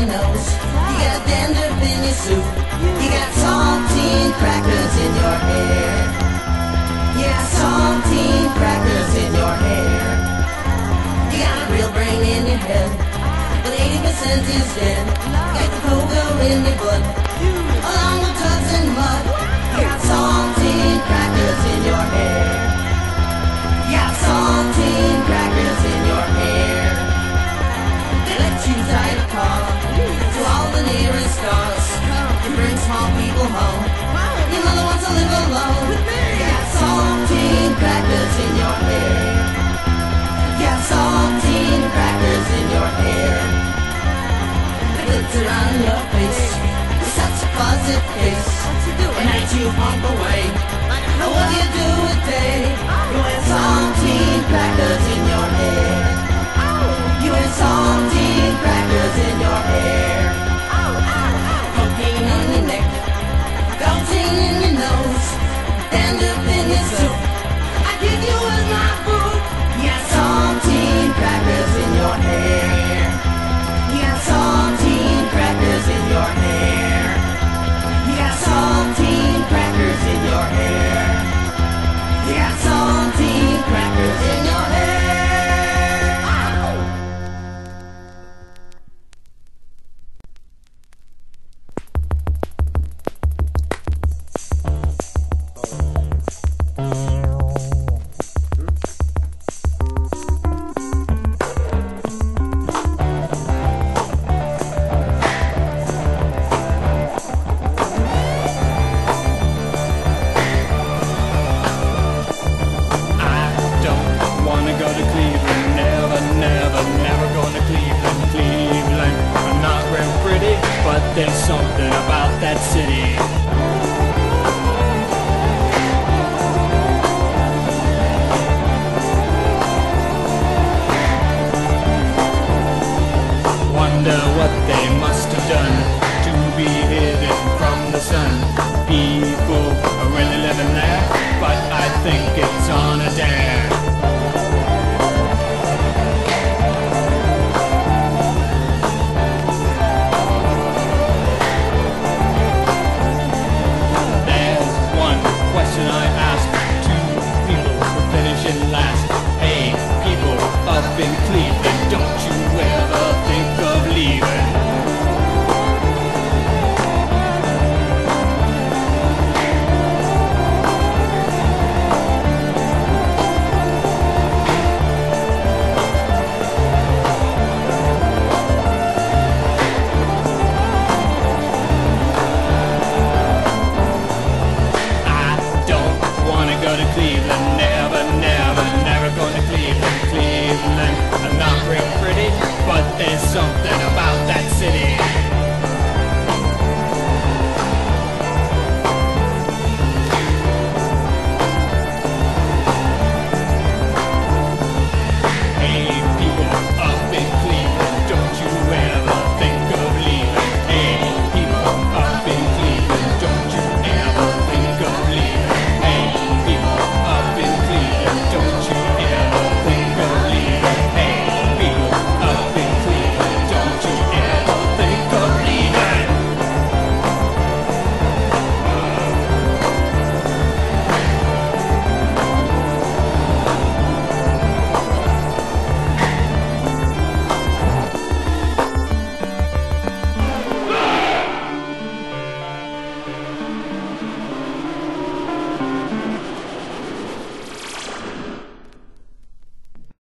your nose. You got dandruff in your soup. You got saltine crackers in your hair. Yeah, saltine crackers in your hair. You got a real brain in your head, but 80% is dead. You got the cocoa in your people. Your mother wants to live alone. Got saltine crackers in your hair. Got saltine crackers in your hair. They glitter your face. Such a face. You pump away. What do you do with day? On a dare. There's one question I ask two people who finishing last. Hey, people up in Cleveland, don't you